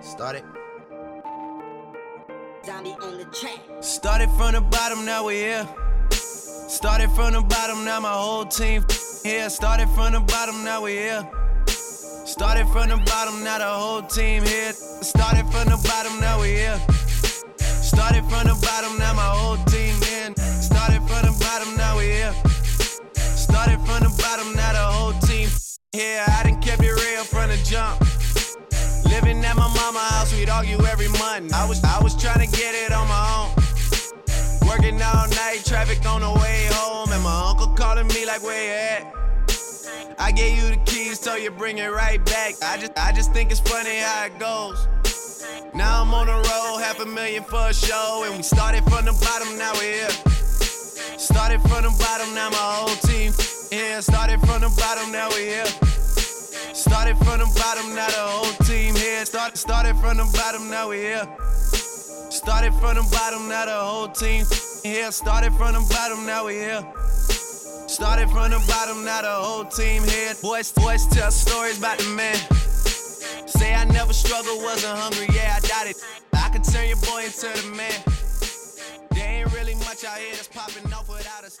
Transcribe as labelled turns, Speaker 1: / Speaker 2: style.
Speaker 1: Started.
Speaker 2: Zombie on the track.
Speaker 3: Started from the bottom, now we're here. Started from the bottom, now my whole team here. Started from the bottom, now we here. Started from the bottom, now the whole team here. Started from the bottom, now we here. Started from the bottom, now my whole team in. Started from the bottom, now we here. Started from the bottom, now the whole team here. I done kept it real from the jump. Argue every month. I was I was trying to get it on my own. Working all night, traffic on the way home, and my uncle calling me like, where you at? I gave you the keys, so you bring it right back. I just I just think it's funny how it goes. Now I'm on the road, half a million for a show, and we started from the bottom, now we're here. Started from the bottom, now my whole team here. Started from the bottom, now we're here. Started from the bottom, now the whole team. Started started from the bottom, now we here. Started from the bottom, now the whole team here. Started from the bottom, now we here. Started from the bottom, now the whole team here. Boys, boys tell stories about the man. Say I never struggled, wasn't hungry, yeah, I doubt it. I could turn your boy into the man. There ain't really much out here that's popping off without us.